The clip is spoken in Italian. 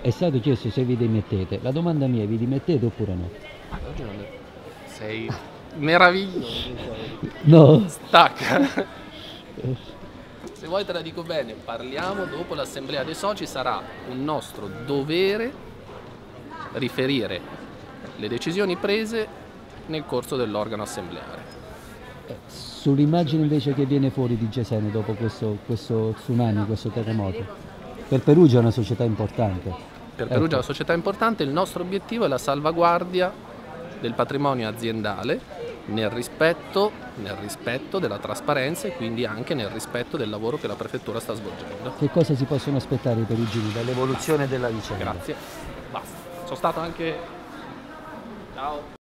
è stato chiesto se vi dimettete. La domanda mia è vi dimettete oppure no? Sei meraviglioso. No? Stacca. Se vuoi te la dico bene, parliamo dopo l'assemblea dei soci, sarà un nostro dovere riferire le decisioni prese nel corso dell'organo assembleare. Sull'immagine invece che viene fuori di Gesene dopo questo, questo tsunami, questo terremoto. Per Perugia è una società importante. Per Perugia è Ecco. una società importante, il nostro obiettivo è la salvaguardia del patrimonio aziendale nel rispetto, nel rispetto della trasparenza e quindi anche nel rispetto del lavoro che la prefettura sta svolgendo. Che cosa si possono aspettare i perugini dall'evoluzione della vicenda? Grazie. Basta. Sono stato anche... Ciao.